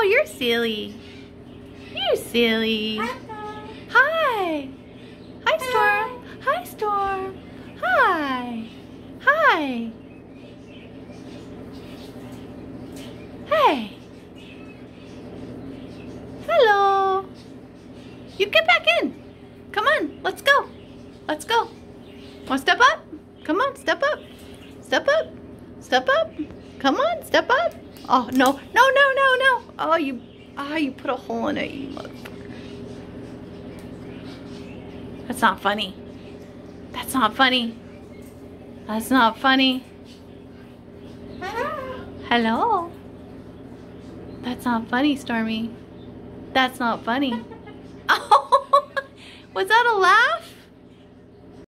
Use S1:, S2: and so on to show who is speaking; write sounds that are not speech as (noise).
S1: Oh, you're silly. You're silly. Hi. Hi, Storm. Hi, Storm. Hi. Hi. Hey. Hello. You get back in. Come on, let's go. Let's go. Want to step up? Come on, step up. Step up. Step up. Come on, step up. Oh, no, no, no, no, no. You, oh, you put a hole in it, you motherfucker. That's not funny. That's not funny. That's not funny. Hello. That's not funny, Stormy. That's not funny. (laughs) Oh, (laughs) was that a laugh?